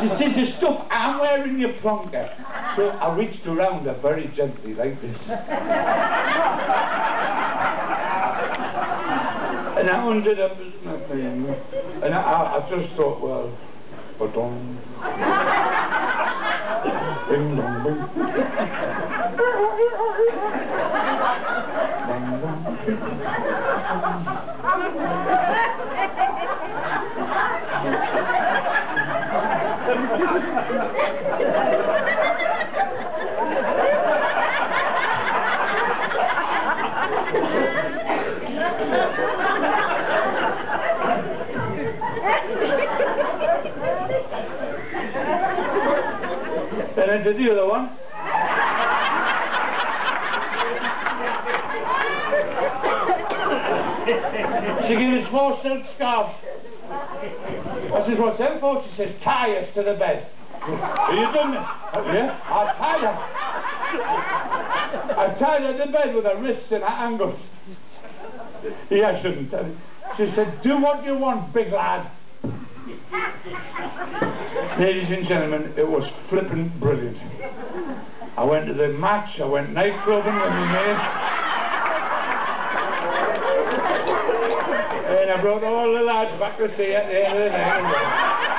She said, you stop, I'm wearing your plonker. So I reached around her very gently like this. And I undid up. And I, I, I just thought, well, ba-dong. Bing dong bing. Bang bang. Then did the other one. she gave a small silk scarf. I says, what's that for? She says, tie us to the bed. Are you done this? Yeah, I tied her. I tied her to the bed with her wrists and her ankles. Yeah, I shouldn't tell you. She said, do what you want, big lad. Ladies and gentlemen, it was flippin' brilliant. I went to the match, I went night clubbing with my mate. I brought all the lads back to see at the end of the night.